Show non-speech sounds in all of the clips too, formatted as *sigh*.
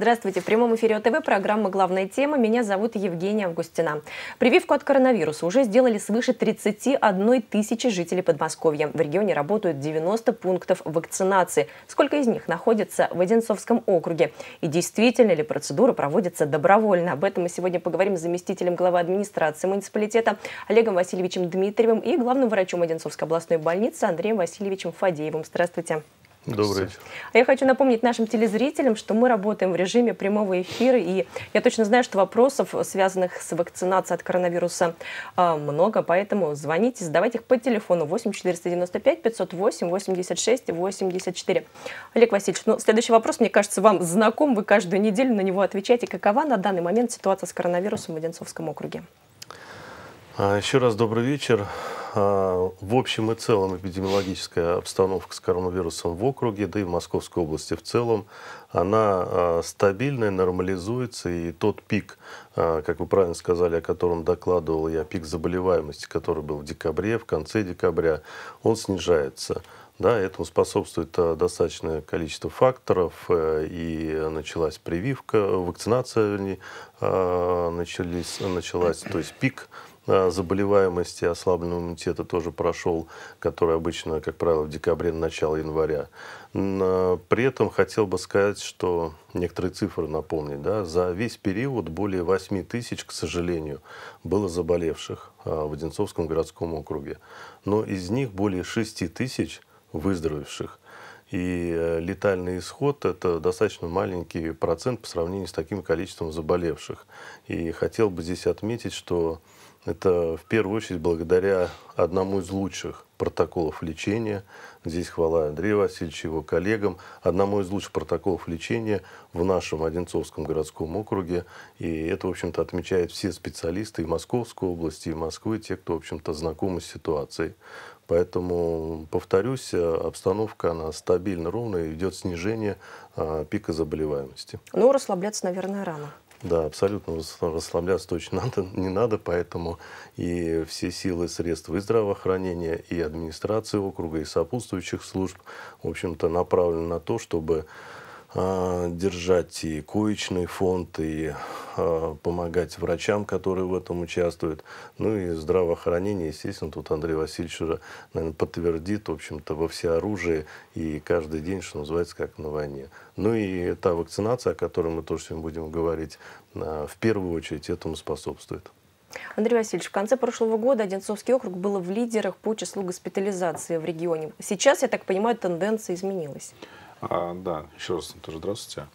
Здравствуйте. В прямом эфире ОТВ программа «Главная тема». Меня зовут Евгения Августина. Прививку от коронавируса уже сделали свыше 31 тысячи жителей Подмосковья. В регионе работают 90 пунктов вакцинации. Сколько из них находится в Одинцовском округе? И действительно ли процедура проводится добровольно? Об этом мы сегодня поговорим с заместителем главы администрации муниципалитета Олегом Васильевичем Дмитриевым и главным врачом Одинцовской областной больницы Андреем Васильевичем Фадеевым. Здравствуйте. Добрый вечер. А я хочу напомнить нашим телезрителям, что мы работаем в режиме прямого эфира, и я точно знаю, что вопросов, связанных с вакцинацией от коронавируса, а, много, поэтому звоните, задавайте их по телефону 8 495 508 86 84. Олег Васильевич, ну, следующий вопрос, мне кажется, вам знаком, вы каждую неделю на него отвечаете. Какова на данный момент ситуация с коронавирусом в Одинцовском округе? А, еще раз добрый вечер. А, в общем и целом эпидемиологическая обстановка с коронавирусом в округе, да и в Московской области в целом, она а, стабильная, нормализуется, и тот пик, а, как вы правильно сказали, о котором докладывал я, пик заболеваемости, который был в декабре, в конце декабря, он снижается. Да, этому способствует достаточное количество факторов, э, и началась прививка, вакцинация начались, началась, то есть пик заболеваемости ослабленного иммунитета тоже прошел, который обычно, как правило, в декабре, начало января. При этом хотел бы сказать, что некоторые цифры напомнить. Да, за весь период более 8 тысяч, к сожалению, было заболевших а, в Одинцовском городском округе. Но из них более 6 тысяч выздоровевших. И э, летальный исход – это достаточно маленький процент по сравнению с таким количеством заболевших. И хотел бы здесь отметить, что это в первую очередь благодаря одному из лучших протоколов лечения. Здесь хвала Андрею Васильевичу, его коллегам. Одному из лучших протоколов лечения в нашем Одинцовском городском округе. И это, в общем-то, отмечают все специалисты и Московской области, и Москвы, те, кто, в общем-то, знакомы с ситуацией. Поэтому, повторюсь, обстановка, она стабильно ровная, идет снижение а, пика заболеваемости. Ну, расслабляться, наверное, рано. Да, абсолютно расслабляться точно *laughs* надо, не надо, поэтому и все силы средства и здравоохранения, и администрации округа, и сопутствующих служб, в общем-то, направлены на то, чтобы держать и коечный фонд, и а, помогать врачам, которые в этом участвуют. Ну и здравоохранение, естественно, тут Андрей Васильевич уже, наверное, подтвердит, в общем-то, во всеоружии и каждый день, что называется, как на войне. Ну и та вакцинация, о которой мы тоже сегодня будем говорить, а, в первую очередь этому способствует. Андрей Васильевич, в конце прошлого года Одинцовский округ был в лидерах по числу госпитализации в регионе. Сейчас, я так понимаю, тенденция изменилась. А, да, еще раз тоже здравствуйте.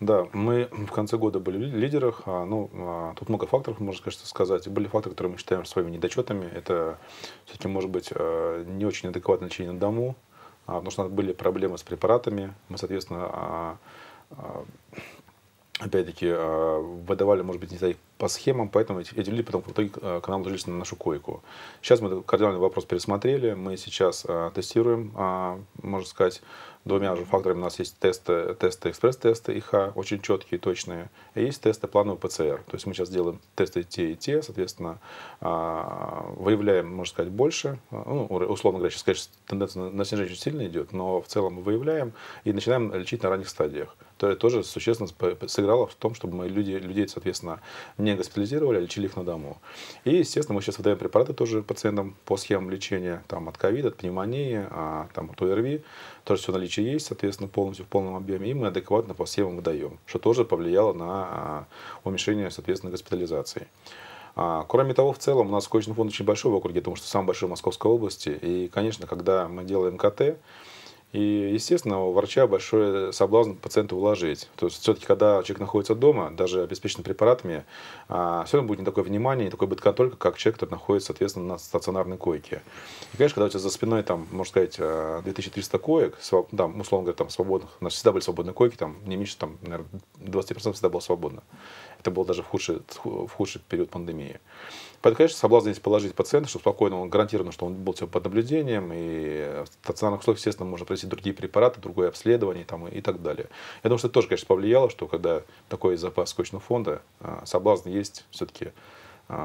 Да, мы в конце года были в лидерах. А, ну, а, тут много факторов, можно, конечно, сказать. Были факторы, которые мы считаем своими недочетами. Это все-таки, может быть, а, не очень адекватное лечение на дому, а, потому что у нас были проблемы с препаратами. Мы, соответственно, а, а, опять-таки, выдавали, может быть, не знаю, по схемам, поэтому эти, эти люди потом в итоге а, к нам ложились на нашу койку. Сейчас мы кардинальный вопрос пересмотрели, мы сейчас а, тестируем, можно сказать, двумя же факторами. У нас есть тесты, тесты экспресс-тесты ИХ, очень четкие, точные, и есть тесты плановый ПЦР. То есть мы сейчас делаем тесты те и те, соответственно, а, выявляем, можно сказать, больше. Ну, условно говоря, сейчас, конечно, тенденция на снижение очень сильно идет, но в целом мы выявляем и начинаем лечить на ранних стадиях. То тоже существенно сыграло в том, чтобы мы люди, людей, соответственно, не госпитализировали, а лечили их на дому. И, естественно, мы сейчас выдаем препараты тоже пациентам по схемам лечения там, от ковида, от пневмонии, а, там, от ОРВИ. Тоже все наличие есть, соответственно, полностью в полном объеме. И мы адекватно по схемам выдаем, что тоже повлияло на а, уменьшение, соответственно, госпитализации. А, кроме того, в целом у нас коечный фонд очень большой в округе, потому что самый большой в Московской области. И, конечно, когда мы делаем КТ, и, естественно, у врача большой соблазн пациента уложить. То есть, все-таки, когда человек находится дома, даже обеспеченный препаратами, а, все равно будет не такое внимание, не такой бытконтроль, как человек, который находится, соответственно, на стационарной койке. И, конечно, когда у тебя за спиной, там, можно сказать, 2300 а, коек, там, условно говоря, там, свободных, у нас всегда были свободные койки, там, не меньше, там, наверное, 20% всегда было свободно. Это было даже в худший, в худший период пандемии. Поэтому, конечно, соблазн здесь положить пациента, чтобы спокойно, он гарантированно, что он был под наблюдением, и в стационарных условиях, естественно, можно пройти другие препараты, другое обследование там, и так далее. Я думаю, что это тоже, конечно, повлияло, что когда такой запас скотчного фонда, а, соблазн есть все-таки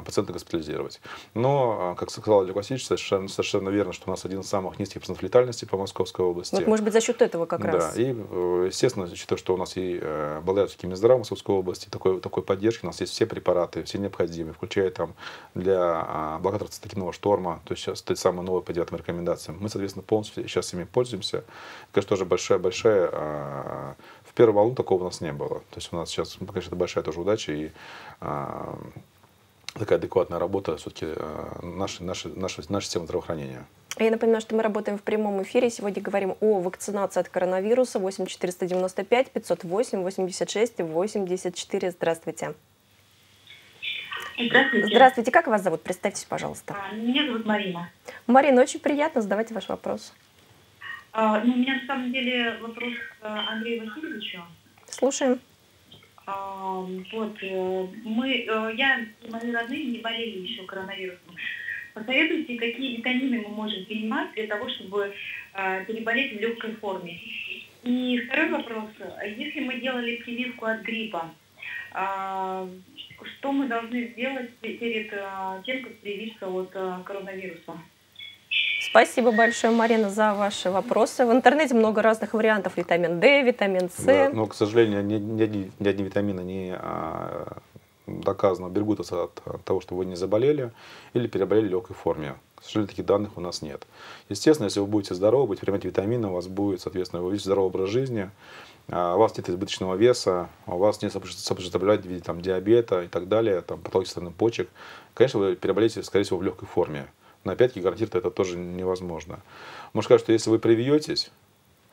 пациента госпитализировать. Но, а, как сказал Олег Васильевич, совершенно, совершенно верно, что у нас один из самых низких процентов летальности по Московской области. Вот, может быть, за счет этого как да, раз. Да, и, э, естественно, учитывая, что у нас и э, благодаря таким Минздраву Московской области, такой, такой поддержки, у нас есть все препараты, все необходимые, включая там для блокатора цитокинового шторма, то есть сейчас это самые новые по девятым рекомендациям. Мы, соответственно, полностью сейчас ими пользуемся. Конечно, тоже большая-большая в первую волну такого у нас не было. То есть у нас сейчас, конечно, это большая тоже удача и такая адекватная работа все-таки э, нашей, нашей, нашей, нашей системы здравоохранения. Я напоминаю, что мы работаем в прямом эфире. Сегодня говорим о вакцинации от коронавируса. 8 495 508 86 84. Здравствуйте. Здравствуйте. Здравствуйте. Как вас зовут? Представьтесь, пожалуйста. А, меня зовут Марина. Марина, очень приятно. Задавайте ваш вопрос. А, ну, у меня на самом деле вопрос к Андрею Васильевичу. Слушаем. Вот, э, мы, э, я мои родные не болели еще коронавирусом. Посоветуйте, какие витамины мы можем принимать для того, чтобы э, переболеть в легкой форме. И второй вопрос. Если мы делали прививку от гриппа, что мы должны сделать перед тем, как привиться от коронавируса? Спасибо большое, Марина, за ваши вопросы. В интернете много разных вариантов. Витамин D, витамин С. Да, но, к сожалению, ни, ни, одни, ни одни витамины не а, доказано берегут от, от того, что вы не заболели или переболели в легкой форме. К сожалению, таких данных у нас нет. Естественно, если вы будете здоровы, будете принимать витамины, у вас будет, соответственно, ведете здоровый образ жизни, а, у вас нет избыточного веса, у вас нет заболеваний в виде там, диабета и так далее, там, патологии почек, конечно, вы переболеете, скорее всего, в легкой форме. Но опять-таки гарантировать это тоже невозможно. Можно сказать, что если вы привьетесь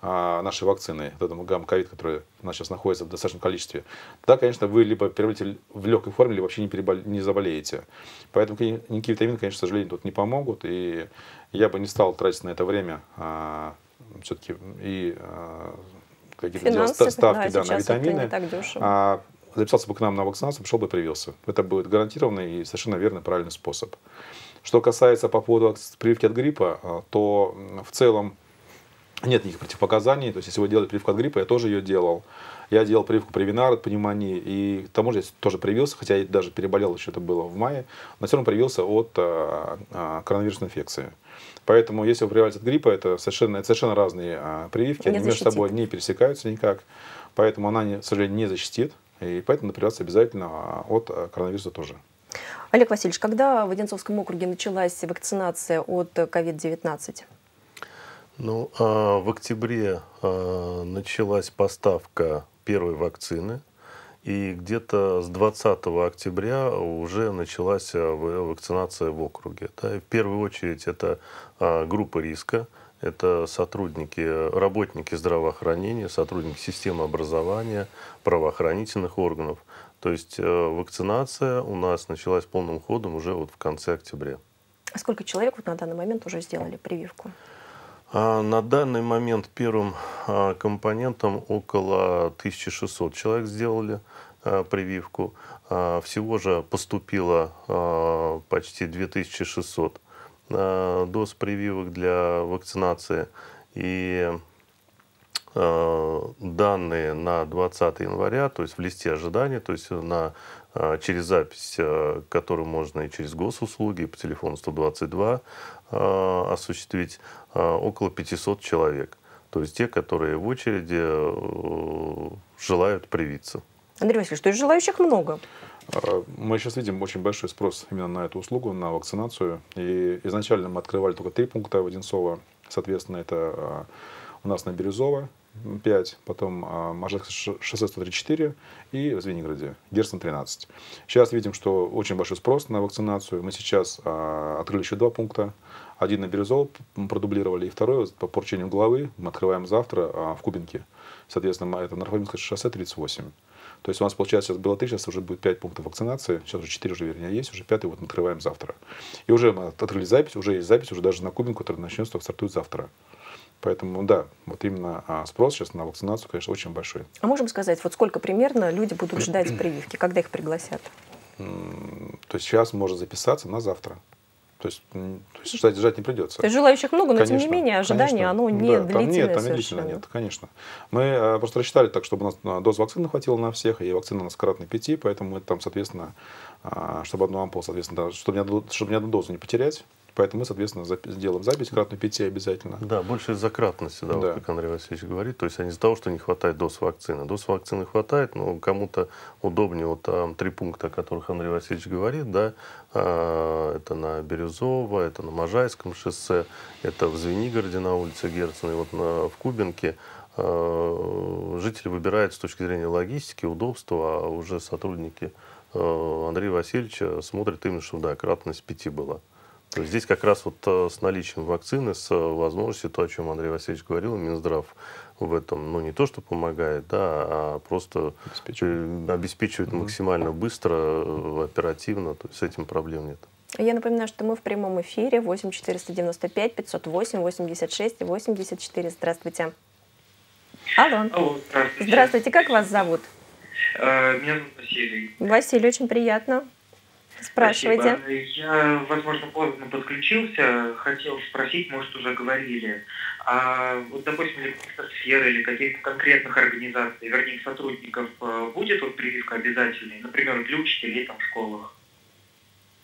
а, нашей вакцины, вот этому гамма-ковид, который у нас сейчас находится в достаточном количестве, тогда, конечно, вы либо переболите в легкой форме, либо вообще не, перебол... не заболеете. Поэтому никакие витамины, конечно, к сожалению, тут не помогут. И я бы не стал тратить на это время а, все-таки и а, какие-то делать ставки да, да, на витамины. А, записался бы к нам на вакцинацию, пришел бы и привился. Это будет гарантированный и совершенно верный, правильный способ. Что касается по поводу прививки от гриппа, а, то в целом нет никаких противопоказаний. То есть, если вы делали прививку от гриппа, я тоже ее делал. Я делал прививку при Винар от пневмонии, и к тому же я тоже привился, хотя я даже переболел, еще это было в мае, но все равно привился от а, а, коронавирусной инфекции. Поэтому, если вы прививаетесь от гриппа, это совершенно, это совершенно разные а, прививки, не они защитит. между собой не пересекаются никак, поэтому она, к сожалению, не защитит, и поэтому прививаться обязательно от коронавируса тоже. Олег Васильевич, когда в Одинцовском округе началась вакцинация от COVID-19? Ну, а, в октябре а, началась поставка первой вакцины. И где-то с 20 октября уже началась а, вакцинация в округе. Да, и в первую очередь это группа риска, это сотрудники, работники здравоохранения, сотрудники системы образования, правоохранительных органов. То есть э, вакцинация у нас началась полным ходом уже вот в конце октября. А сколько человек вот на данный момент уже сделали прививку? А на данный момент первым а, компонентом около 1600 человек сделали а, прививку. Всего же поступило почти 2600 а, доз прививок для вакцинации. И данные на 20 января, то есть в листе ожидания, то есть на, э, через запись, э, которую можно и через госуслуги, и по телефону 122 осуществить, около 500 человек. То есть те, которые в очереди желают привиться. Андрей Васильевич, то есть желающих много? Мы сейчас видим очень большой спрос именно на эту услугу, на вакцинацию. И изначально мы открывали только три пункта в Одинцово. Соответственно, это у нас на Бирюзово, 5, потом а, Можайское шоссе 134 и в Звенигороде, Герцен 13. Сейчас видим, что очень большой спрос на вакцинацию. Мы сейчас а, открыли еще два пункта. Один на Бирюзово продублировали, и второй по поручению главы мы открываем завтра а, в Кубинке. Соответственно, это Нарфаминское шоссе 38. То есть у нас, получается, сейчас было 3, сейчас уже будет 5 пунктов вакцинации. Сейчас уже 4 уже, вернее, есть, уже пятый вот мы открываем завтра. И уже мы открыли запись, уже есть запись, уже даже на Кубинку, которая начнется, стартует завтра. Поэтому, да, вот именно а, спрос сейчас на вакцинацию, конечно, очень большой. А можем сказать, вот сколько примерно люди будут *clears throat* ждать прививки, когда их пригласят? То есть сейчас можно записаться на завтра. То есть, то есть ждать, ждать не придется. То есть желающих много, но конечно, тем не менее ожидание, конечно. оно не да, длительное там нет, там длительно нет, конечно. Мы э, просто рассчитали так, чтобы у нас доз вакцины хватило на всех, и вакцина у нас кратно 5, поэтому мы там, соответственно, чтобы одну ампулу, соответственно, чтобы ни одну, чтобы ни одну дозу не потерять, Поэтому мы, соответственно, сделаем запись кратную 5 обязательно. Да, больше из-за кратности, да, да. Вот, как Андрей Васильевич говорит. То есть а не из-за того, что не хватает доз вакцины. Доз вакцины хватает, но кому-то удобнее вот там три пункта, о которых Андрей Васильевич говорит, да, а, это на Бирюзово, это на Можайском шоссе, это в Звенигороде на улице Герцена, и вот на, в Кубинке а, жители выбирают с точки зрения логистики, удобства, а уже сотрудники а, Андрея Васильевича смотрят именно, что да, кратность пяти была. То есть здесь как раз вот э, с наличием вакцины, с э, возможностью, то, о чем Андрей Васильевич говорил, Минздрав в этом, ну, не то, что помогает, да, а просто обеспечивает, обеспечивает mm-hmm. максимально быстро, э, оперативно, то есть с этим проблем нет. Я напоминаю, что мы в прямом эфире 8 495 508 86 84. Здравствуйте. Алло. Алло, здравствуйте. Здравствуйте, как вас зовут? Меня зовут Василий. Василий, очень приятно. Спрашивайте. Спасибо. Я, возможно, поздно подключился. Хотел спросить, может, уже говорили. А вот, допустим, для каких-то сфер или каких-то конкретных организаций, вернее, сотрудников, э, будет вот прививка обязательной? Например, для учителей там, в школах?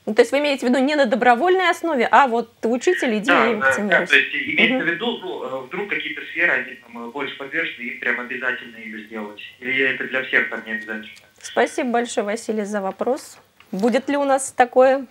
Ну, то есть вы имеете в виду не на добровольной основе, а вот учитель, иди да, да, да, то есть имеется угу. в виду, ну, э, вдруг какие-то сферы, они там больше подвержены, им прям обязательно ее сделать. Или это для всех там не обязательно? Спасибо большое, Василий, за вопрос. Будет ли у нас такое?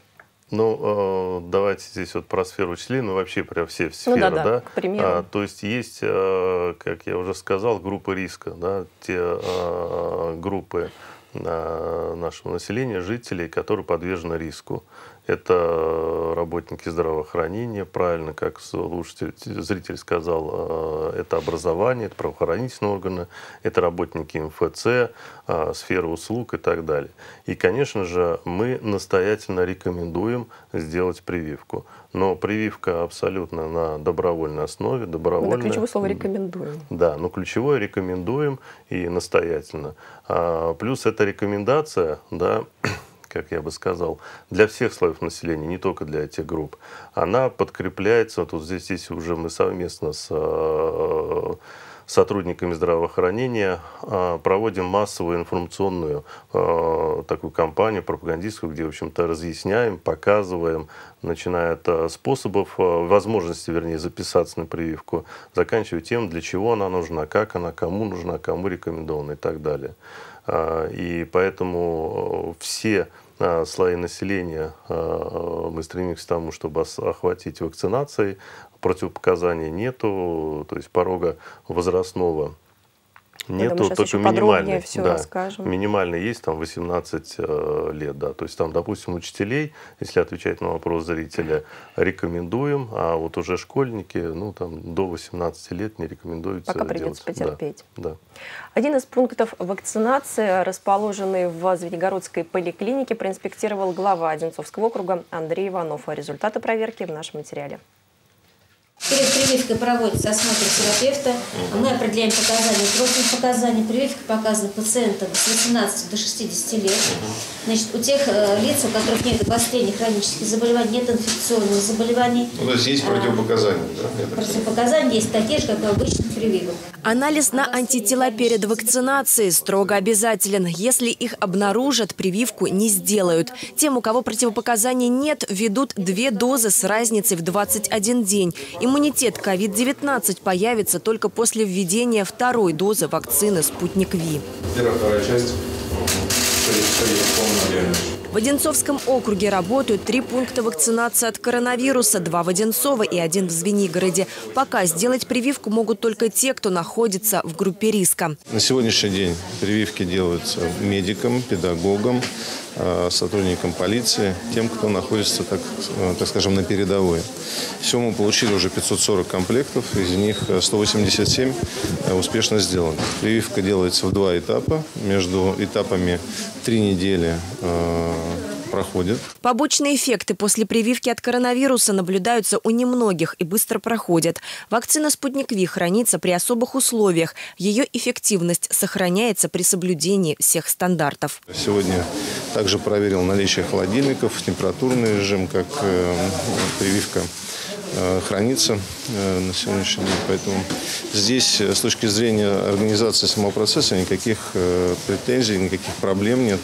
Ну, э, давайте здесь вот про сферу ну вообще про все сферы, ну, да, да, да? К примеру. А, то есть есть, э, как я уже сказал, группы риска, да, те э, группы нашего населения, жителей, которые подвержены риску. Это работники здравоохранения, правильно, как слушатель, зритель сказал, э, это образование, это правоохранительные органы, это работники МФЦ, э, сфера услуг и так далее. И, конечно же, мы настоятельно рекомендуем сделать прививку. Но прививка абсолютно на добровольной основе, добровольная. Да, ключевое слово рекомендуем. Да, но ключевое рекомендуем и настоятельно. А, плюс эта рекомендация, да, как я бы сказал, для всех слоев населения, не только для этих групп, она подкрепляется, вот здесь, здесь уже мы совместно с э, сотрудниками здравоохранения э, проводим массовую информационную э, такую кампанию пропагандистскую, где, в общем-то, разъясняем, показываем, начиная от способов, возможности, вернее, записаться на прививку, заканчивая тем, для чего она нужна, как она, кому нужна, кому рекомендована и так далее. И поэтому все а, слои населения а, мы стремимся к тому, чтобы охватить вакцинацией. Противопоказаний нету, то есть порога возрастного Нету, думаю, только минимальный. Все да, расскажем. Минимальный есть там 18 э, лет, да. То есть там, допустим, учителей, если отвечать на вопрос зрителя, рекомендуем, а вот уже школьники, ну там до 18 лет не рекомендуется Пока придется делать. потерпеть. Да, да. Один из пунктов вакцинации, расположенный в Звенигородской поликлинике, проинспектировал глава Одинцовского округа Андрей Иванов. Результаты проверки в нашем материале. Перед прививкой проводится осмотр терапевта. Мы определяем показания, просим показания. Прививка показана пациентам с 18 до 60 лет. Значит, у тех э, лиц, у которых нет обострения хронических заболеваний, нет инфекционных заболеваний. Ну, то есть есть противопоказания, да? Противопоказания есть такие же, как и у обычных прививок. Анализ на антитела перед вакцинацией строго обязателен. Если их обнаружат, прививку не сделают. Тем, у кого противопоказаний нет, ведут две дозы с разницей в 21 день. Иммунитет COVID-19 появится только после введения второй дозы вакцины «Спутник Ви». Первая, вторая часть. В Одинцовском округе работают три пункта вакцинации от коронавируса, два в Одинцово и один в Звенигороде. Пока сделать прививку могут только те, кто находится в группе риска. На сегодняшний день прививки делаются медикам, педагогам, сотрудникам полиции, тем, кто находится, так, э, так скажем, на передовой. Всего мы получили уже 540 комплектов, из них 187 э, успешно сделаны. Прививка делается в два этапа. Между этапами три недели проходит. Побочные эффекты после прививки от коронавируса наблюдаются у немногих и быстро проходят. Вакцина «Спутник Ви» хранится при особых условиях. Ее эффективность сохраняется при соблюдении всех стандартов. Сегодня также проверил наличие холодильников, температурный режим, как э, прививка хранится э, на сегодняшний день. Поэтому здесь э, с точки зрения организации самого процесса никаких претензий, никаких проблем нет.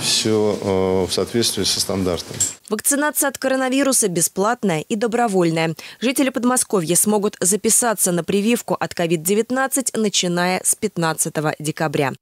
Все в соответствии со стандартами. Вакцинация от коронавируса бесплатная и добровольная. Жители Подмосковья смогут записаться на прививку от COVID-19, начиная с 15 декабря.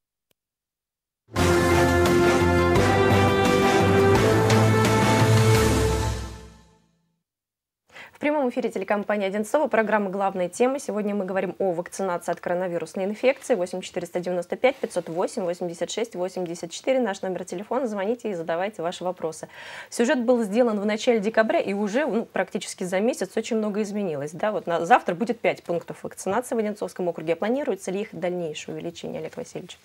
Прямом эфире телекомпании «Одинцова» программа «Главная тема». Сегодня мы говорим о вакцинации от коронавирусной инфекции. 8 495 508 86 84. Наш номер телефона. Звоните и задавайте ваши вопросы. Сюжет был сделан в начале декабря, и уже ну, практически за месяц очень много изменилось. Да? Вот на, завтра будет 5 пунктов вакцинации в Одинцовском округе. Планируется ли их дальнейшее увеличение, Олег Васильевич?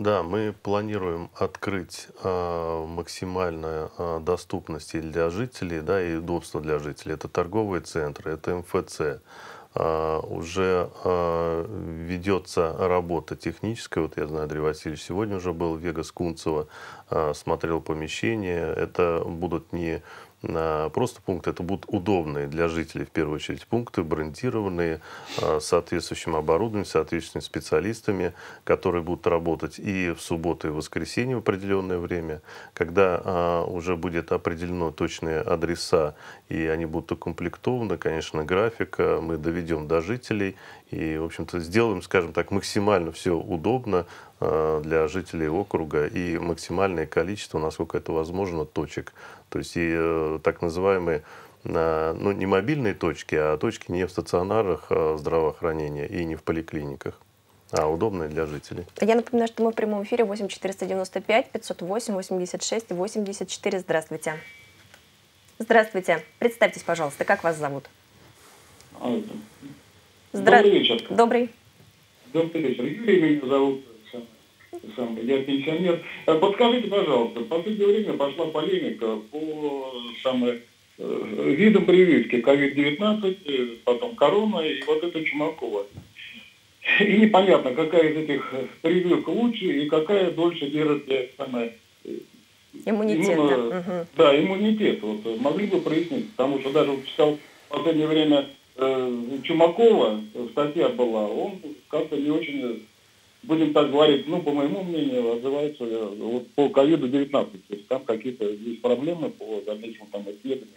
Да, мы планируем открыть э, максимальную э, доступность для жителей, да, и удобство для жителей. Это торговые центры, это МФЦ. Э, уже э, ведется работа техническая. Вот я знаю, Андрей Васильевич сегодня уже был в Вегас Кунцево, смотрел помещение. Это будут не просто пункты, это будут удобные для жителей, в первую очередь, пункты, брендированные, а, соответствующим оборудованием, соответствующими специалистами, которые будут работать и в субботу, и в воскресенье в определенное время, когда а, уже будет определено точные адреса, и они будут укомплектованы, конечно, график мы доведем до жителей, и, в общем-то, сделаем, скажем так, максимально все удобно а, для жителей округа и максимальное количество, насколько это возможно, точек то есть и э, так называемые ну, не мобильные точки, а точки не в стационарах а здравоохранения и не в поликлиниках а удобные для жителей. Я напоминаю, что мы в прямом эфире 8 495 508 86 84. Здравствуйте. Здравствуйте. Представьтесь, пожалуйста, как вас зовут? Здра... Добрый вечер. Добрый. Добрый вечер. Юрий меня зовут я пенсионер. Э, подскажите, пожалуйста, в последнее время пошла полемика по самой э, видам прививки COVID-19, э, потом корона и вот это Чумакова. И непонятно, какая из этих прививок лучше и какая дольше держит самое Иммунитет, иммуно, да. Угу. Да, иммунитет. Вот, могли бы прояснить, потому что даже читал в последнее время э, Чумакова, статья была, он как-то не очень будем так говорить, ну, по моему мнению, отзывается э, вот, по ковиду-19. То есть там какие-то есть проблемы по дальнейшему там исследованию.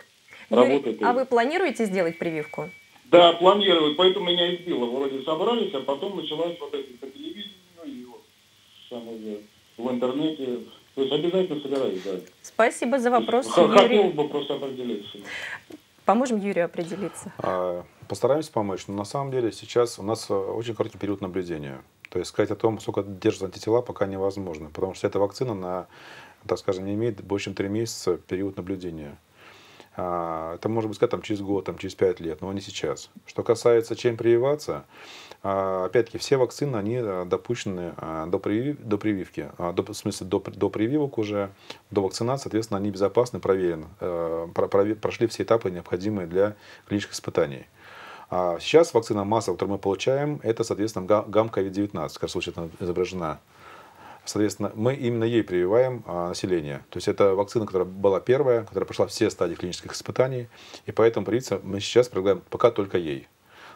Работает. А вы планируете сделать прививку? Да, планирую. Поэтому меня избило. Вроде собрались, а потом началась вот это по телевидению и вот самое, в интернете. То есть обязательно собираюсь, да. Спасибо за вопрос. Хотел бы просто определиться. Поможем Юрию определиться. А, постараемся помочь. Но на самом деле сейчас у нас э, очень короткий период наблюдения. То есть сказать о том, сколько держат антитела, пока невозможно, потому что эта вакцина, на, так скажем, не имеет больше, чем 3 месяца период наблюдения. А, это может быть сказать там, через год, там, через 5 лет, но не сейчас. Что касается чем прививаться, а, опять-таки все вакцины, они а, допущены до, привив, до прививки, до, в смысле до, до прививок уже, до вакцинации, соответственно, они безопасны, проверены, прошли все этапы, необходимые для клинических испытаний. А сейчас вакцина масса, которую мы получаем, это, соответственно, гам-ковид-19, как случае это изображена. Соответственно, мы именно ей прививаем а, население. То есть это вакцина, которая была первая, которая прошла все стадии клинических испытаний, и поэтому привиться мы сейчас предлагаем пока только ей.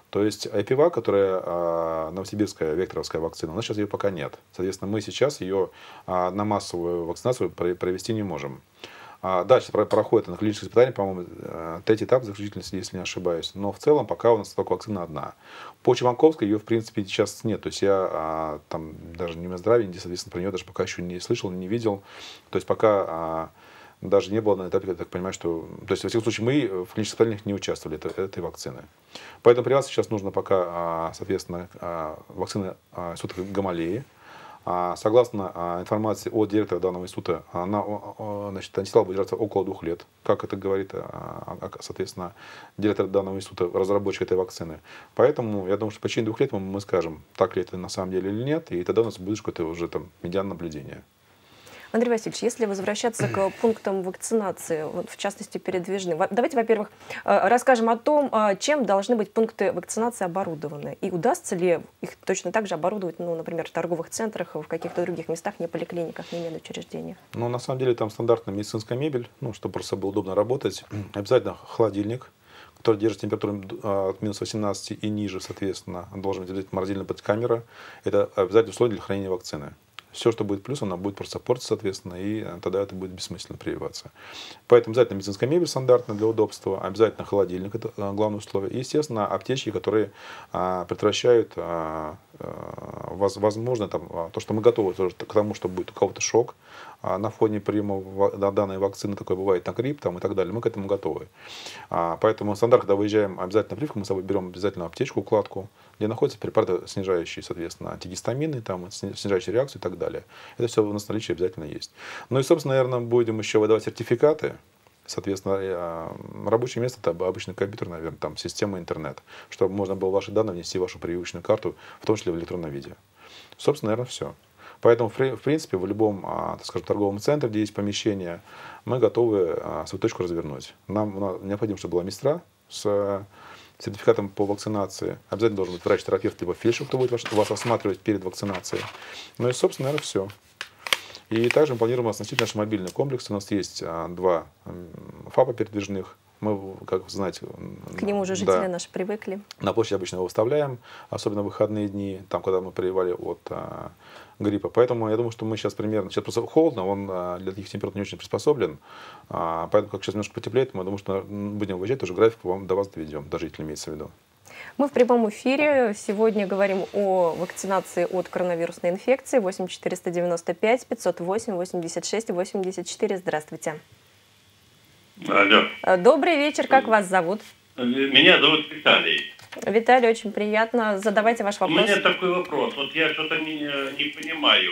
То есть IPVA, которая а, новосибирская векторовская вакцина, у нас сейчас ее пока нет. Соответственно, мы сейчас ее а, на массовую вакцинацию провести не можем. А дальше проходит на клиническое испытание, по-моему, э, третий этап заключительный, если не ошибаюсь. Но в целом пока у нас только вакцина одна. По Чеманковской ее, в принципе, сейчас нет. То есть я а, там даже не Минздраве, соответственно, про нее даже пока еще не слышал, не видел. То есть пока а, даже не было на этапе, я так понимаю, что... То есть, во всяком случае, мы в клинических испытаниях не участвовали этой, этой вакцины. Поэтому при вас сейчас нужно пока, а, соответственно, вакцины суток Гамалеи, а, согласно а, информации от директора данного института, она, значит, антитела будет держаться около двух лет, как это говорит, а, соответственно, директор данного института, разработчик этой вакцины. Поэтому я думаю, что в течение двух лет мы скажем, так ли это на самом деле или нет, и тогда у нас будет какое-то уже там медиан наблюдение. Андрей Васильевич, если возвращаться к *clears throat* пунктам вакцинации, вот в частности передвижным, давайте, во-первых, э, расскажем о том, э, чем должны быть пункты вакцинации оборудованы. И удастся ли их точно так же оборудовать, ну, например, в торговых центрах, в каких-то других местах, не поликлиниках, не медучреждениях? Ну, на самом деле, там стандартная медицинская мебель, ну, чтобы просто было удобно работать. *clears throat* Обязательно холодильник, который держит температуру а, от минус 18 и ниже, соответственно, должен быть морозильная камера. Это обязательно условие для хранения вакцины все, что будет плюс, она будет просто портиться, соответственно, и э, тогда это будет бессмысленно прививаться. Поэтому обязательно медицинская мебель стандартная для удобства, обязательно холодильник, это э, главное условие. И, естественно, аптечки, которые а, предотвращают, а, а, возможно, там, а, то, что мы готовы тоже к тому, что будет у кого-то шок, на фоне приема данной вакцины такое бывает на грипп там, и так далее, мы к этому готовы. А, поэтому стандарт, когда выезжаем обязательно прививку, мы с собой берем обязательно аптечку, укладку, где находятся препараты, снижающие, соответственно, антигистамины, там, снижающие реакцию и так далее. Это все у нас в наличии обязательно есть. Ну и, собственно, наверное, будем еще выдавать сертификаты, Соответственно, а, рабочее место это обычный компьютер, наверное, там система интернет, чтобы можно было ваши данные внести в вашу прививочную карту, в том числе в электронном виде. Собственно, наверное, все. Поэтому, в принципе, в любом, а, так скажем, торговом центре, где есть помещение, мы готовы а, свою точку развернуть. Нам необходимо, чтобы была медсестра с сертификатом по вакцинации. Обязательно должен быть врач-терапевт либо фельдшер, кто будет вас осматривать перед вакцинацией. Ну и, собственно, наверное, все. И также мы планируем оснастить наш мобильный комплекс. У нас есть а, два ФАПа передвижных. Мы, как вы знаете... К нему уже жители да, наши привыкли. На площади обычно его выставляем, особенно в выходные дни, там, когда мы прививали от гриппа. Поэтому я думаю, что мы сейчас примерно, сейчас просто холодно, он а, для таких температур не очень приспособлен. А, поэтому, как сейчас немножко потеплеет, мы думаю, что будем выезжать, тоже график вам, до вас доведем, до жителей имеется в виду. Мы в прямом эфире. Сегодня говорим о вакцинации от коронавирусной инфекции. 8 495 508 86 84. Здравствуйте. Алло. Добрый вечер. Как вас зовут? Меня зовут Виталий. Виталий, очень приятно. Задавайте ваш вопрос. У меня такой вопрос. Вот я что-то не, не понимаю.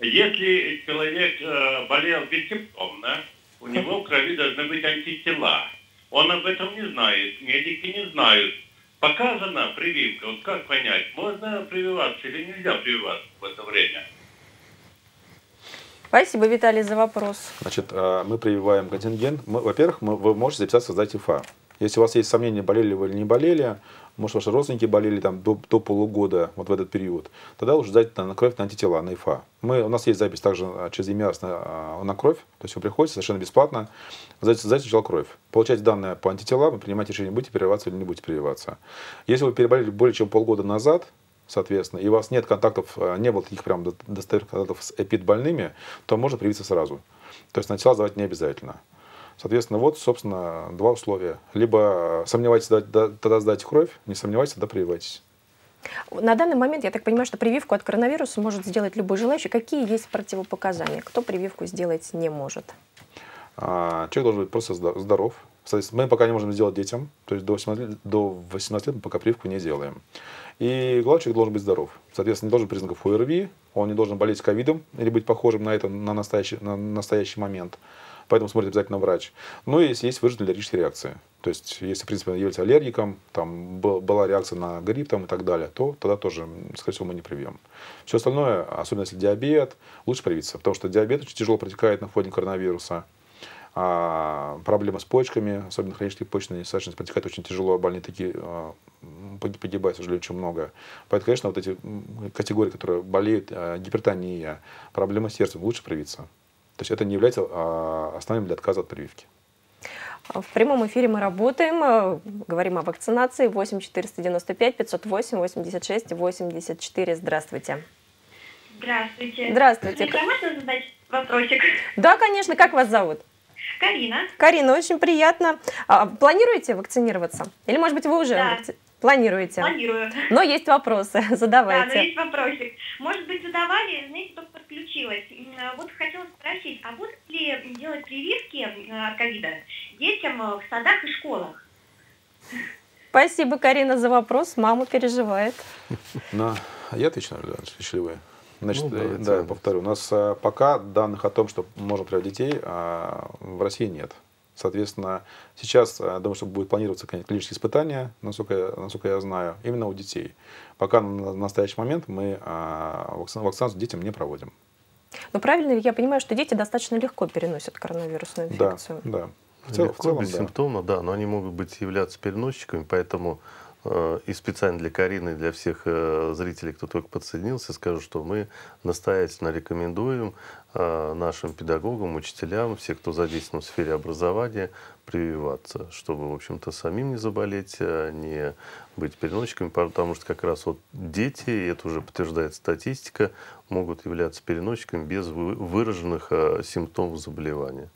Если человек э, болел бессимптомно, у него в крови должны быть антитела. Он об этом не знает, медики не знают. Показана прививка. Вот как понять, можно прививаться или нельзя прививаться в это время? Спасибо, Виталий, за вопрос. Значит, э, мы прививаем контингент. Во-первых, вы можете записаться в сдать ИФА. Если у вас есть сомнения, болели вы или не болели, может, ваши родственники болели там до, до полугода, вот в этот период, тогда лучше сдать на, на кровь на антитела, на ИФА. Мы, у нас есть запись также а, через ЕМИАС на, а, на кровь, то есть вы приходите совершенно бесплатно, сдать, сдать сначала кровь. Получаете данные по антителам, вы принимаете решение, будете прививаться или не будете прививаться. Если вы переболели более чем полгода назад, соответственно, и у вас нет контактов, а, не было таких прям достоверных контактов с эпидбольными, то можно привиться сразу. То есть антитела сдавать не обязательно. Соответственно, вот, собственно, два условия. Либо сомневайтесь, тогда сдайте кровь, не сомневайтесь, тогда прививайтесь. На данный момент, я так понимаю, что прививку от коронавируса может сделать любой желающий. Какие есть противопоказания? Кто прививку сделать не может? А, человек должен быть просто здоров. Соответственно, мы пока не можем сделать детям, то есть до 18 лет, до 18 лет мы пока прививку не делаем. И главный человек должен быть здоров. Соответственно, не должен признаков ОРВИ, он не должен болеть ковидом или быть похожим на это на настоящий, на настоящий момент поэтому смотрит обязательно врач. Но если есть выраженная аллергическая реакция, то есть если, в принципе, является аллергиком, там была реакция на грипп там, и так далее, то тогда тоже, скорее всего, мы не привьем. Все остальное, особенно если диабет, лучше привиться, потому что диабет очень тяжело протекает на фоне коронавируса. А проблемы с почками, особенно хронические почечные недостаточность, протекает очень тяжело, больные такие а, погибает, к сожалению, очень много. Поэтому, конечно, вот эти категории, которые болеют, а, гипертония, проблемы с сердцем, лучше привиться. То есть это не является а, основанием для отказа от прививки. В прямом эфире мы работаем, э, говорим о вакцинации. 8 495 508 86 84. Здравствуйте. Здравствуйте. Здравствуйте. Мне можно задать вопросик? Да, конечно. Как вас зовут? Карина. Карина, очень приятно. А, планируете вакцинироваться? Или, может быть, вы уже да. вакци... планируете? Планирую. Но есть вопросы, *laughs* задавайте. Да, но есть вопросик. Может быть, задавали, знаете, только подключилась. Вот хотела спросить, а будут ли делать прививки э, от ковида детям э, в садах и школах? Спасибо, Карина, за вопрос. Мама переживает. *laughs* На, я отвечу, если вы. Значит, ну, да, я повторю. У нас э, пока данных о том, что можно приводить детей, а, в России нет. Соответственно, сейчас, я думаю, что будет планироваться клинические испытания, насколько, насколько я знаю, именно у детей. Пока на настоящий момент мы а, вакцинацию детям не проводим. Но правильно я понимаю, что дети достаточно легко переносят коронавирусную инфекцию? Да, да. В целом, Легко, в целом, бессимптомно, да. да, но они могут быть являться переносчиками, поэтому э, и специально для Карины, и для всех э, зрителей, кто только подсоединился, скажу, что мы настоятельно рекомендуем э, нашим педагогам, учителям, всех, кто задействован в сфере образования, прививаться, чтобы, в общем-то, самим не заболеть, а не быть переносчиками, потому что как раз вот дети, и это уже подтверждает статистика, могут являться переносчиками без выраженных э, симптомов заболевания.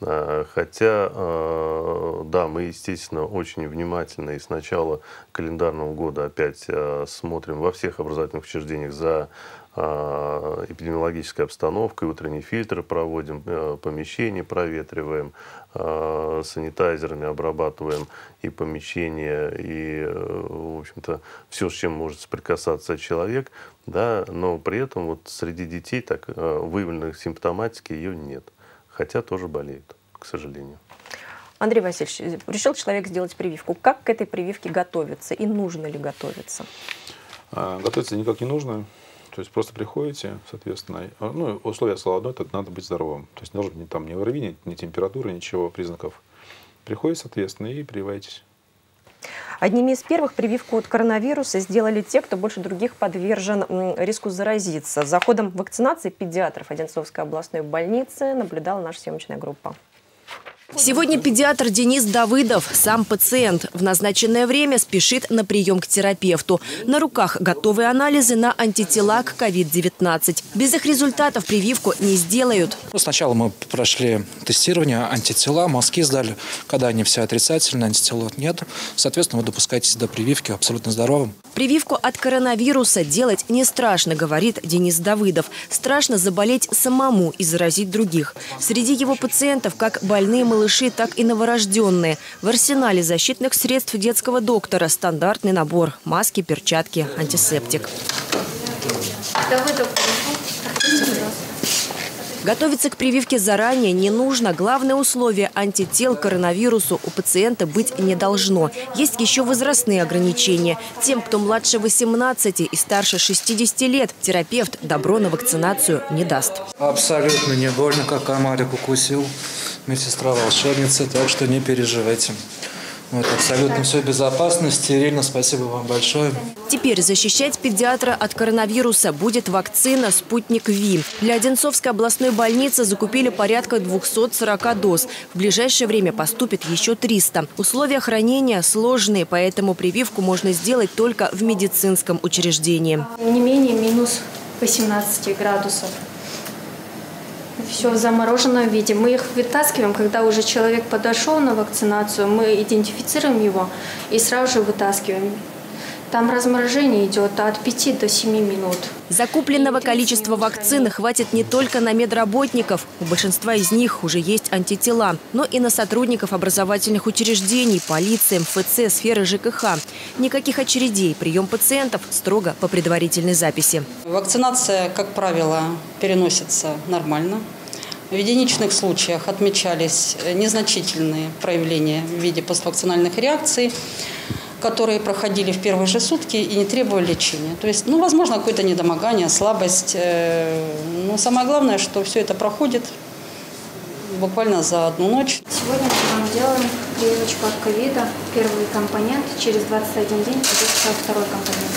Э, хотя, э, да, мы, естественно, очень внимательно и с начала календарного года опять э, смотрим во всех образовательных учреждениях за эпидемиологической обстановкой, утренние фильтры проводим, помещения проветриваем, санитайзерами обрабатываем и помещения, и, в общем-то, все, с чем может соприкасаться человек, да, но при этом вот среди детей так выявленных симптоматики ее нет хотя тоже болеют, к сожалению. Андрей Васильевич, решил человек сделать прививку. Как к этой прививке готовиться и нужно ли готовиться? А, готовиться никак не нужно. То есть просто приходите, соответственно, а, ну, условия слова одно, это надо быть здоровым. То есть не должен быть там ни ОРВИ, ни, ни температуры, ничего, признаков. Приходите, соответственно, и прививайтесь. Одними из первых прививку от коронавируса сделали те, кто больше других подвержен риску заразиться. За ходом вакцинации педиатров Одинцовской областной больницы наблюдала наша съемочная группа. Сегодня педиатр Денис Давыдов, сам пациент, в назначенное время спешит на прием к терапевту. На руках готовые анализы на антитела к COVID-19. Без их результатов прививку не сделают. Ну, сначала мы прошли тестирование антитела, мазки сдали. Когда они все отрицательные, антител нет, соответственно, вы допускаетесь до прививки абсолютно здоровым. Прививку от коронавируса делать не страшно, говорит Денис Давыдов. Страшно заболеть самому и заразить других. Среди его пациентов как больные малыши, так и новорожденные. В арсенале защитных средств детского доктора стандартный набор – маски, перчатки, антисептик. Давыдов, Готовиться к прививке заранее не нужно. Главное условие – антител к коронавирусу у пациента быть не должно. Есть еще возрастные ограничения. Тем, кто младше 18 и старше 60 лет, терапевт добро на вакцинацию не даст. Абсолютно не больно, как комарик укусил медсестра волшебница, так что не переживайте. Вот, абсолютно все безопасно, стерильно. Спасибо вам большое. Теперь защищать педиатра от коронавируса будет вакцина «Спутник Ви». Для Одинцовской областной больницы закупили порядка 240 доз. В ближайшее время поступит еще 300. Условия хранения сложные, поэтому прививку можно сделать только в медицинском учреждении. Не менее минус 18 градусов все в замороженном виде. Мы их вытаскиваем, когда уже человек подошел на вакцинацию, мы идентифицируем его и сразу же вытаскиваем. Там разморожение идет от 5 до 7 минут. Закупленного количества вакцины хватит не только на медработников. У большинства из них уже есть антитела, но и на сотрудников образовательных учреждений, полиции, МФЦ, сферы ЖКХ. Никаких очередей. Прием пациентов строго по предварительной записи. Вакцинация, как правило, переносится нормально. В единичных случаях отмечались незначительные проявления в виде поствакцинальных реакций которые проходили в первые же сутки и не требовали лечения. То есть, ну, возможно, какое-то недомогание, слабость. Э, но самое главное, что все это проходит буквально за одну ночь. Сегодня мы вам делаем прививочку от ковида. Первый компонент. Через 21 день будет второй компонент.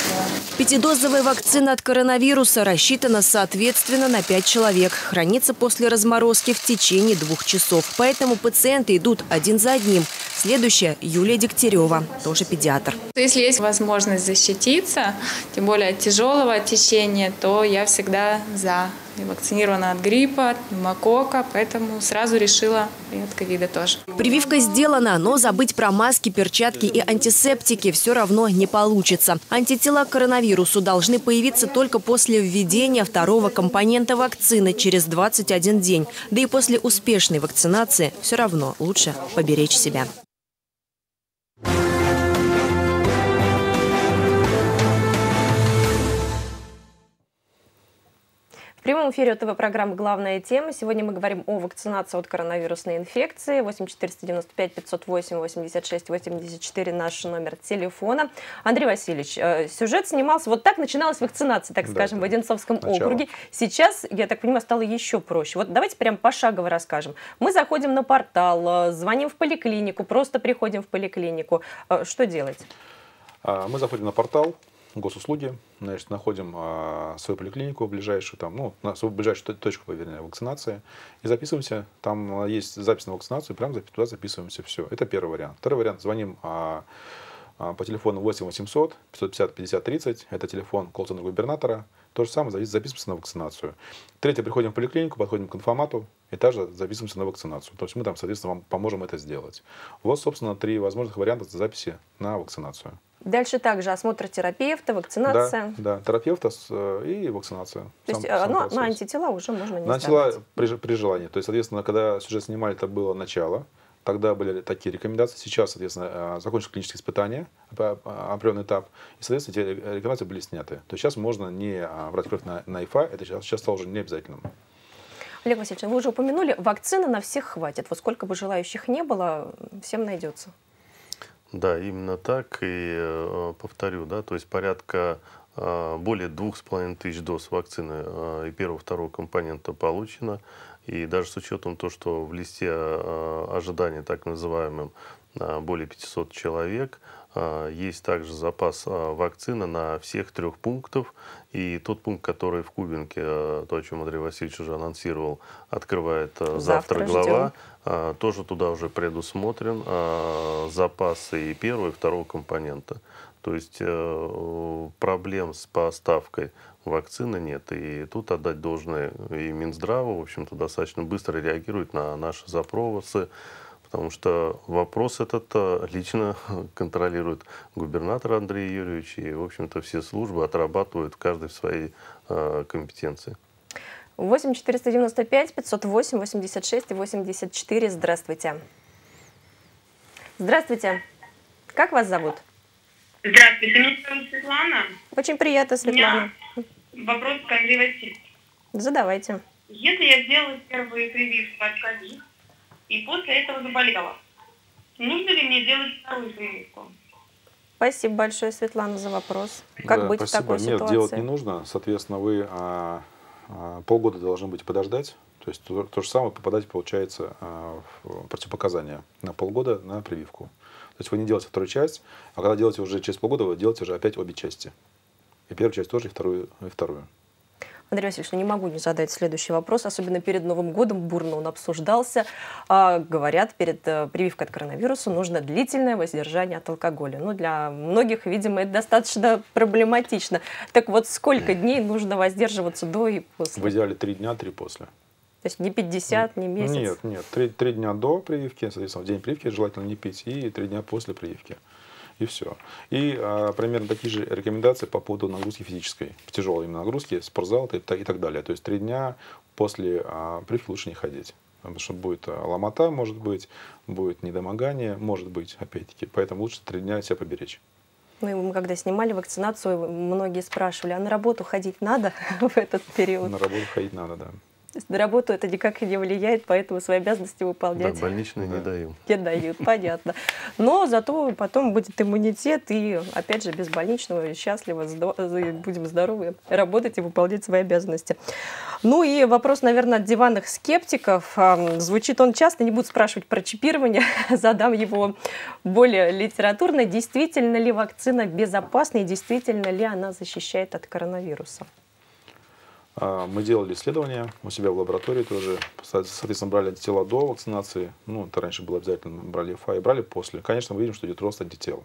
Пятидозовая вакцина от коронавируса рассчитана соответственно на 5 человек. Хранится после разморозки в течение двух часов. Поэтому пациенты идут один за одним. Следующая – Юлия Дегтярева, тоже педиатр. Если есть возможность защититься, тем более от тяжелого течения, то я всегда за. Я вакцинирована от гриппа, от пневмокока, поэтому сразу решила и от ковида тоже. Прививка сделана, но забыть про маски, перчатки и антисептики все равно не получится. Антитела к коронавирусу должны появиться только после введения второго компонента вакцины через 21 день. Да и после успешной вакцинации все равно лучше поберечь себя. В прямом эфире ТВ-программы «Главная тема». Сегодня мы говорим о вакцинации от коронавирусной инфекции. 8 495 508 86 84 наш номер телефона. Андрей Васильевич, э, сюжет снимался, вот так начиналась вакцинация, так скажем, да, в Одинцовском начало. округе. Сейчас, я так понимаю, стало еще проще. Вот давайте прям пошагово расскажем. Мы заходим на портал, э, звоним в поликлинику, просто приходим в поликлинику. Э, что делать? А, мы заходим на портал, госуслуги, значит, находим а, свою поликлинику ближайшую, там, ну, на свою ближайшую точку, вернее, вакцинации, и записываемся. Там а, есть запись на вакцинацию, прямо туда записываемся, все. Это первый вариант. Второй вариант, звоним а, а, по телефону 8 800 550 50 30, это телефон колл-центра губернатора, то же самое, записываемся на вакцинацию. Третье, приходим в поликлинику, подходим к информату и также записываемся на вакцинацию. То есть мы там, соответственно, вам поможем это сделать. Вот, собственно, три возможных варианта записи на вакцинацию. Дальше также осмотр терапевта, вакцинация. Да, да терапевта э, и вакцинация. То есть сам, ну, на антитела уже можно не На антитела при, при желании. То есть, соответственно, когда сюжет снимали, это было начало. Тогда были такие рекомендации. Сейчас, соответственно, э, закончились клинические испытания, определенный этап. И, соответственно, эти рекомендации были сняты. То есть сейчас можно не брать кровь на, на ИФА, это сейчас, сейчас стало уже не обязательным. Олег Васильевич, вы уже упомянули, вакцины на всех хватит. Вот сколько бы желающих не было, всем найдется. Да, именно так. И э, повторю, да, то есть порядка э, более двух с половиной тысяч доз вакцины э, и первого, второго компонента получено. И даже с учетом того, что в листе ожидания, так называемым, более 500 человек, есть также запас э, вакцины на всех трех пунктах. И тот пункт, который в Кубинке, э, то, о чем Андрей Васильевич уже анонсировал, открывает э, завтра, завтра глава, э, тоже туда уже предусмотрен запасы и первого, и второго компонента. То есть проблем с поставкой вакцины нет. И тут отдать должное и Минздраву, в общем-то, достаточно быстро реагирует на наши запросы потому что вопрос этот э, лично *laughs* контролирует губернатор Андрей Юрьевич, и, в общем-то, все службы отрабатывают каждый в своей э, компетенции. 8 495 508 86 84. Здравствуйте. Здравствуйте. Как вас зовут? Здравствуйте, меня зовут Светлана. Очень приятно, Светлана. вопрос к Андрею Васильевичу. Задавайте. Если я сделала первые прививки от ковид, и после этого заболела. Нужно ли мне делать вторую прививку? Спасибо большое, Светлана, за вопрос. Как да, быть спасибо. в такой Нет, ситуации? делать не нужно. Соответственно, вы а, а, полгода должны быть подождать. То есть то, то же самое попадать, получается, а, в противопоказания на полгода на прививку. То есть вы не делаете вторую часть, а когда делаете уже через полгода, вы делаете уже опять обе части. И первую часть тоже, и вторую, и вторую. Андрей Васильевич, ну не могу не задать следующий вопрос, особенно перед Новым годом бурно он обсуждался. А, говорят, перед а, прививкой от коронавируса нужно длительное воздержание от алкоголя. Ну, для многих, видимо, это достаточно проблематично. Так вот, сколько дней нужно воздерживаться до и после? В идеале три дня, три после. То есть не 50, не месяц? Нет, нет. Три, три дня до прививки, соответственно, в день прививки желательно не пить, и три дня после прививки и все. И а, примерно такие же рекомендации по поводу нагрузки физической, тяжелой именно нагрузки, спортзал и, и так далее. То есть три дня после а, прививки лучше не ходить. Потому что будет а, ломота, может быть, будет недомогание, может быть, опять-таки. Поэтому лучше три дня себя поберечь. Ну, и мы когда снимали вакцинацию, многие спрашивали, а на работу ходить надо *laughs* в этот период? На работу ходить надо, да. То есть на работу это никак не влияет, поэтому свои обязанности выполнять. Да, больничные да. не дают. Не дают, понятно. Но зато потом будет иммунитет, и опять же без больничного счастливо, будем здоровы, работать и выполнять свои обязанности. Ну и вопрос, наверное, от диванных скептиков. Звучит он часто, не буду спрашивать про чипирование, *laughs* задам его более литературно. Действительно ли вакцина безопасна и действительно ли она защищает от коронавируса? А, мы делали исследования у себя в лаборатории тоже. Соответственно, брали антитела до вакцинации. Ну, это раньше было обязательно. Брали ФА и брали после. Конечно, мы видим, что идет рост антител.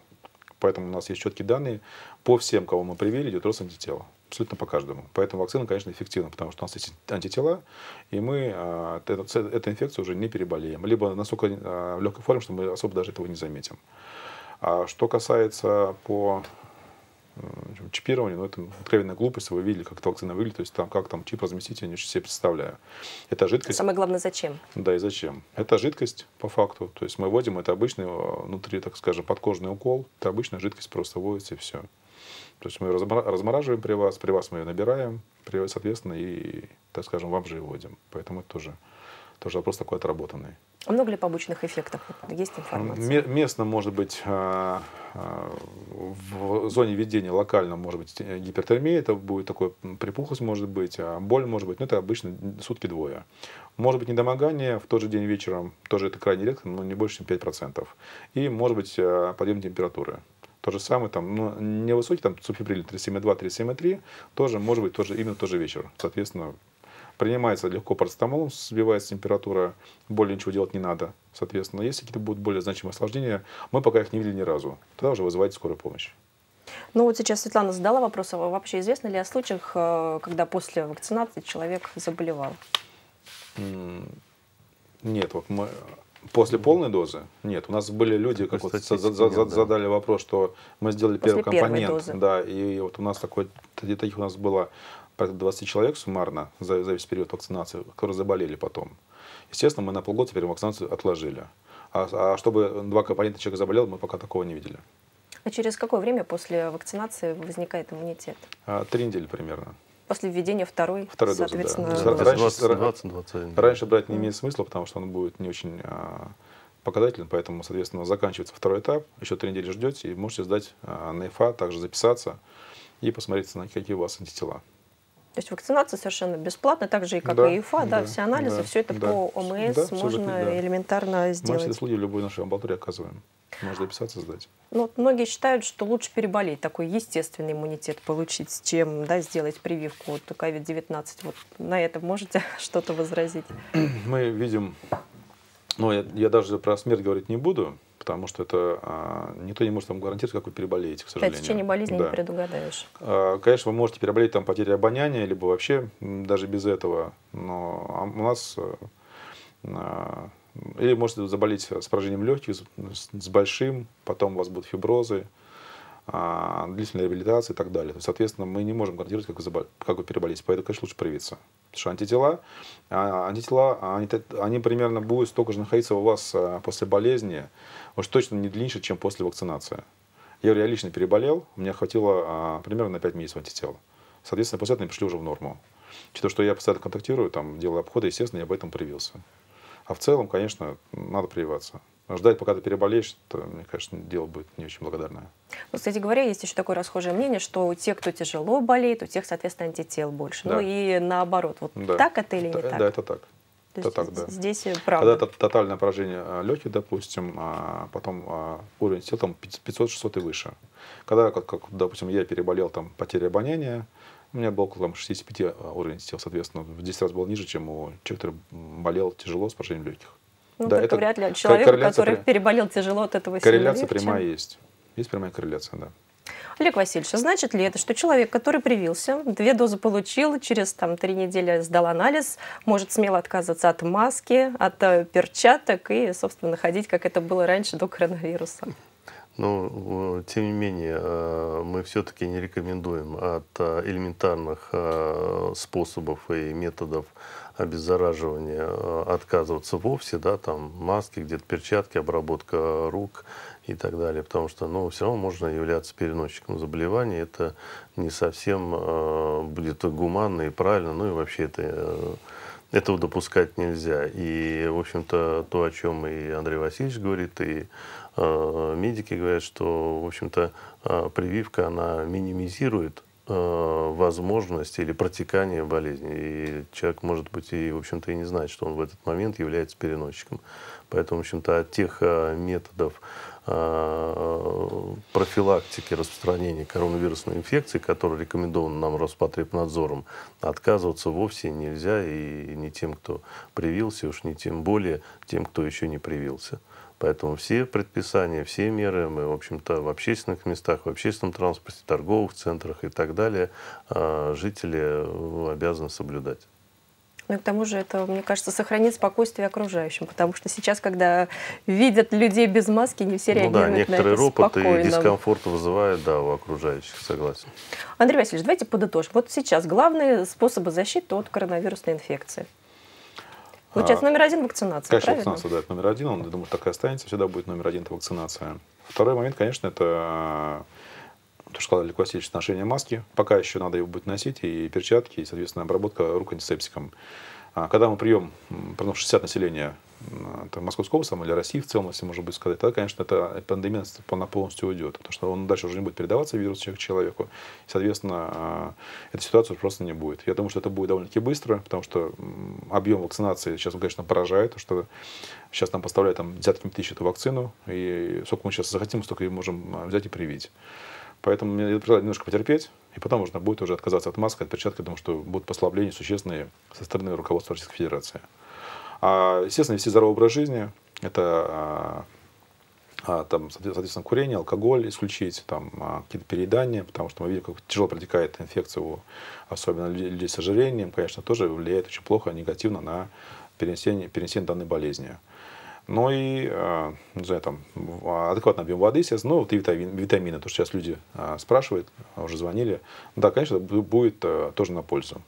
Поэтому у нас есть четкие данные. По всем, кого мы привили, идет рост антитела. Абсолютно по каждому. Поэтому вакцина, конечно, эффективна, потому что у нас есть антитела, и мы а, эту, эту инфекцию уже не переболеем. Либо настолько а, в легкой форме, что мы особо даже этого не заметим. А что касается по чипирование, но это откровенная глупость, вы видели, как эта вакцина выглядит, то есть там, как там чип разместить, я не себе представляю. Это жидкость. Самое главное, зачем? Да, и зачем. Это жидкость, по факту, то есть мы вводим, это обычный э, внутри, так скажем, подкожный укол, это обычная жидкость просто вводится и все. То есть мы ее размораживаем при вас, при вас мы ее набираем, соответственно, и, так скажем, вам же и вводим. Поэтому это тоже, тоже вопрос такой отработанный. А много ли побочных эффектов? Есть информация? Местно может быть а, а, в зоне ведения локально может быть гипертермия, это будет такой припухлость может быть, а боль может быть, но это обычно сутки двое. Может быть недомогание в тот же день вечером, тоже это крайне редко, но не больше, чем 5%. И может быть подъем температуры. То же самое, там, ну, невысокий, там, субфибриль 37,2, 37,3, тоже может быть тоже, именно тот же вечер. Соответственно, Принимается легко парацетамол, сбивается температура, более ничего делать не надо. Соответственно, если какие-то будут более значимые осложнения, мы пока их не видели ни разу. Тогда уже вызывайте скорую помощь. Ну вот сейчас Светлана задала вопрос, а вообще известно ли о случаях, э, когда после вакцинации человек заболевал? Нет, вот мы после полной дозы нет. У нас были люди, как вот за, за, за, задали вопрос, что мы сделали после первый компонент, да, и вот у нас такой, таких у нас было порядка 20 человек суммарно за, за весь период вакцинации, которые заболели потом. Естественно, мы на полгода теперь вакцинацию отложили. А, а чтобы два компонента человека заболел, мы пока такого не видели. А через какое время после вакцинации возникает иммунитет? А, три недели примерно. После введения второй, второй соответственно... Дозы, да. Раньше, 20, 20, 21. раньше брать не имеет смысла, потому что он будет не очень а, показателен, поэтому, соответственно, заканчивается второй этап, еще три недели ждете и можете сдать а, на ИФА, также записаться и посмотреть, какие у вас антитела. То есть вакцинация совершенно бесплатна, так же и как да, и ИФА, да, да, все анализы, да, все это да, по ОМС да, можно да. элементарно сделать. Мы все услуги в любой нашей амбулатории оказываем. Можно записаться, сдать. Ну, вот многие считают, что лучше переболеть, такой естественный иммунитет получить, чем да, сделать прививку от COVID-19. Вот на это можете *laughs* что-то возразить? Мы видим, ну, я, я даже про смерть говорить не буду, потому что это а, никто не может вам гарантировать, как вы переболеете, к сожалению. Да, течение болезни да. не предугадаешь. А, конечно, вы можете переболеть там потерей обоняния, либо вообще даже без этого, но а у нас а, или можете заболеть с поражением легких, с, большим, потом у вас будут фиброзы, длительная реабилитация и так далее. Соответственно, мы не можем гарантировать, как вы, забол... как вы переболеете. Поэтому, конечно, лучше привиться. Что антитела, а, антитела они, они примерно будут столько же находиться у вас а, после болезни, уж точно не длиннее, чем после вакцинации. Я, я лично переболел, у меня хватило а, примерно на 5 месяцев антител. Соответственно, после этого они пришли уже в норму. Учитывая, что я постоянно контактирую, там, делаю обходы, естественно, я об этом привился. А в целом, конечно, надо прививаться. Ждать, пока ты переболеешь, это, мне кажется, дело будет не очень благодарное. Ну, кстати говоря, есть еще такое расхожее мнение, что у тех, кто тяжело болеет, у тех, соответственно, антител больше. Ну, да. Ну и наоборот. Вот да. так это или не да, так? Да, это так. То это так, да. Здесь правда. Когда тотальное поражение а, легких, допустим, а потом а, уровень сил там 500-600 и выше. Когда, как, как, допустим, я переболел там потеря обоняния, у меня был около там, 65 уровень сил, соответственно, в 10 раз был ниже, чем у человека, который болел тяжело с поражением легких. Ну, да, это вряд ли. Человек, который при... переболел тяжело от этого Корреляция прямая есть. Есть прямая корреляция, да. Олег Васильевич, а значит ли это, что человек, который привился, две дозы получил, через там, три недели сдал анализ, может смело отказываться от маски, от э, перчаток и, собственно, ходить, как это было раньше до коронавируса? Но, тем не менее, э, мы все-таки не рекомендуем от э, элементарных способов и методов обеззараживания э, отказываться вовсе, да, там маски, где-то перчатки, обработка рук и так далее, потому что, ну, все равно можно являться переносчиком заболевания, это не совсем э, будет гуманно и правильно, ну и вообще это, э, этого допускать нельзя. И, в общем-то, то, о чем и Андрей Васильевич говорит, и э, медики говорят, что, в общем-то, э, прививка, она минимизирует возможность или протекание болезни. И человек, может быть, и, в общем-то, и не знает, что он в этот момент является переносчиком. Поэтому, в общем-то, от тех э, методов э, профилактики распространения коронавирусной инфекции, которые рекомендованы нам Роспотребнадзором, отказываться вовсе нельзя и не тем, кто привился, уж не тем более тем, кто еще не привился. Поэтому все предписания, все меры мы, в общем-то, в общественных местах, в общественном транспорте, торговых центрах и так далее а, жители ну, обязаны соблюдать. Ну и к тому же это, мне кажется, сохранит спокойствие окружающим, потому что сейчас, когда видят людей без маски, не все реагируют ну да, некоторые на это ропот спокойно. и дискомфорт вызывает, да, у окружающих, согласен. Андрей Васильевич, давайте подытожим. Вот сейчас главные способы защиты от коронавирусной инфекции. Получается, номер один вакцинация, Конечно, правильно? вакцинация, да, это номер один. Он, я думаю, так и останется. Всегда будет номер один, это вакцинация. Второй момент, конечно, это то, что сказал Олег Васильевич, ношение маски. Пока еще надо его будет носить, и перчатки, и, соответственно, обработка рук антисептиком. А когда мы прием, примем 60 населения это Московской области или России в целом, если можно будет сказать, тогда, конечно, эта пандемия полностью уйдет, потому что он дальше уже не будет передаваться вирус человек человеку, и, соответственно, а, эта ситуация просто не будет. Я думаю, что это будет довольно-таки быстро, потому что объем вакцинации сейчас, конечно, поражает, что сейчас нам поставляют там десятками тысяч эту вакцину, и сколько мы сейчас захотим, столько и можем а, взять и привить. Поэтому мне предлагаю немножко потерпеть, и потом можно будет уже отказаться от маски, от перчатки, потому что будут послабления существенные со стороны руководства Российской Федерации. А, естественно, вести здоровый образ жизни. Это а, а, там, соответственно, курение, алкоголь исключить, там, а, какие-то переедания, потому что мы видим, как тяжело протекает инфекция у особенно людей, с ожирением, конечно, тоже влияет очень плохо, негативно на перенесение, перенесение данной болезни. Ну и, э, не знаю, там, адекватный объем воды, естественно, ну, вот и витамины, витамины, то, что сейчас люди спрашивают, уже звонили. Да, конечно, будет тоже на пользу.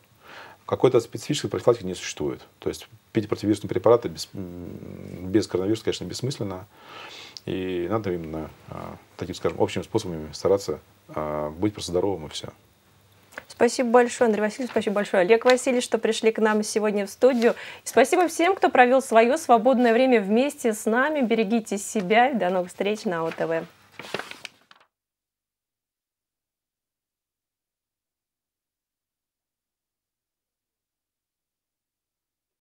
Какой-то специфической профилактики не существует. То есть пить противовирусные препараты без, без коронавируса, конечно, бессмысленно. И надо именно таким, скажем, общими способами стараться быть просто здоровым и все. Спасибо большое, Андрей Васильевич, спасибо большое, Олег Васильевич, что пришли к нам сегодня в студию. И спасибо всем, кто провел свое свободное время вместе с нами. Берегите себя. До новых встреч на ОТВ.